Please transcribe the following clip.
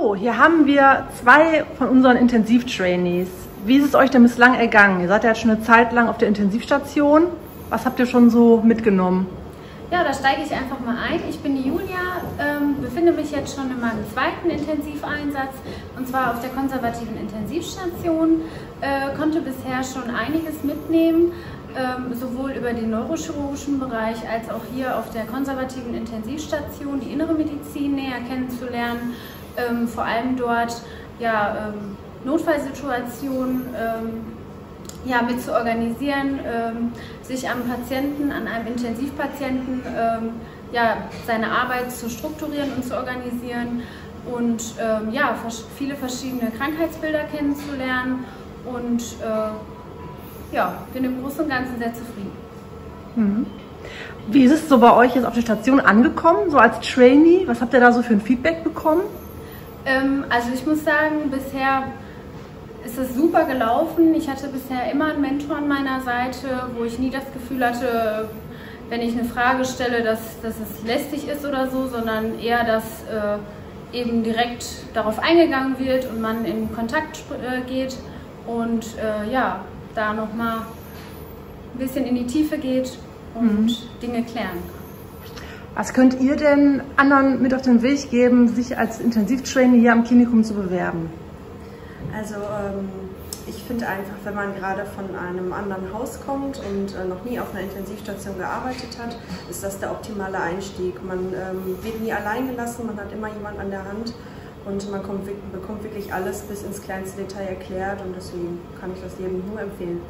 So, hier haben wir zwei von unseren Intensivtrainees. Wie ist es euch denn bislang ergangen? Ihr seid ja jetzt schon eine Zeit lang auf der Intensivstation. Was habt ihr schon so mitgenommen? Ja, da steige ich einfach mal ein. Ich bin die Julia, ähm, befinde mich jetzt schon in meinem zweiten Intensiveinsatz und zwar auf der konservativen Intensivstation. Äh, konnte bisher schon einiges mitnehmen, ähm, sowohl über den neurochirurgischen Bereich als auch hier auf der konservativen Intensivstation die innere Medizin näher kennenzulernen. Ähm, vor allem dort ja, ähm, Notfallsituationen ähm, ja, mit zu organisieren, ähm, sich am Patienten, an einem Intensivpatienten, ähm, ja, seine Arbeit zu strukturieren und zu organisieren und ja, viele verschiedene Krankheitsbilder kennenzulernen und äh, ja, bin im Großen und Ganzen sehr zufrieden. Mhm. Wie ist es so bei euch jetzt auf der Station angekommen, so als Trainee? Was habt ihr da so für ein Feedback bekommen? Ähm, also ich muss sagen, bisher ist es super gelaufen. Ich hatte bisher immer einen Mentor an meiner Seite, wo ich nie das Gefühl hatte, wenn ich eine Frage stelle, dass, dass es lästig ist oder so, sondern eher, dass äh, eben direkt darauf eingegangen wird und man in Kontakt äh, geht und äh, ja, da nochmal ein bisschen in die Tiefe geht und mhm. Dinge klären kann. Was könnt ihr denn anderen mit auf den Weg geben, sich als Intensivtrainer hier am Klinikum zu bewerben? Also ähm, ich finde einfach, wenn man gerade von einem anderen Haus kommt und äh, noch nie auf einer Intensivstation gearbeitet hat, ist das der optimale Einstieg. Man ähm, wird nie allein gelassen, man hat immer jemanden an der Hand und man kommt, bekommt wirklich alles bis ins kleinste Detail erklärt und deswegen kann ich das jedem nur empfehlen.